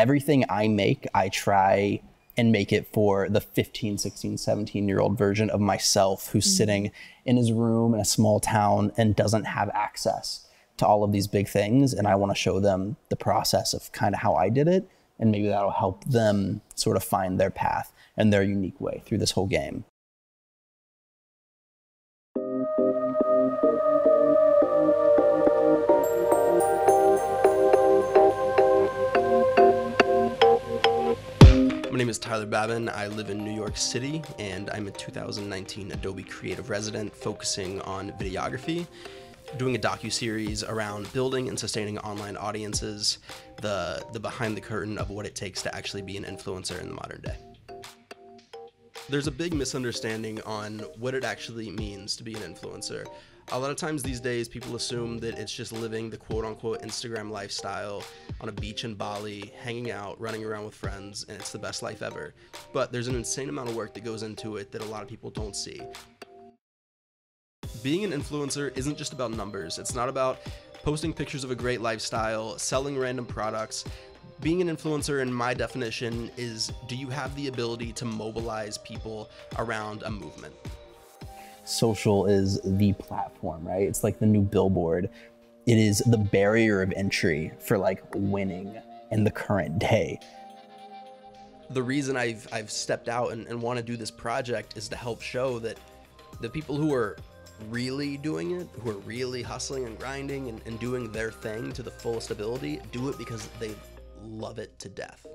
everything I make, I try and make it for the 15, 16, 17 year old version of myself who's mm-hmm. sitting in his room in a small town and doesn't have access to all of these big things. And I want to show them the process of kind of how I did it. And maybe that'll help them sort of find their path and their unique way through this whole game. Name is Tyler Babin. I live in New York City, and I'm a 2019 Adobe Creative Resident focusing on videography, doing a docu-series around building and sustaining online audiences, the, the behind the curtain of what it takes to actually be an influencer in the modern day. There's a big misunderstanding on what it actually means to be an influencer a lot of times these days people assume that it's just living the quote unquote Instagram lifestyle on a beach in Bali, hanging out, running around with friends, and it's the best life ever. But there's an insane amount of work that goes into it that a lot of people don't see. Being an influencer isn't just about numbers, it's not about posting pictures of a great lifestyle, selling random products. Being an influencer, in my definition, is do you have the ability to mobilize people around a movement? social is the platform, right? It's like the new billboard. It is the barrier of entry for like winning in the current day. The reason I've I've stepped out and, and want to do this project is to help show that the people who are really doing it, who are really hustling and grinding and, and doing their thing to the fullest ability, do it because they love it to death.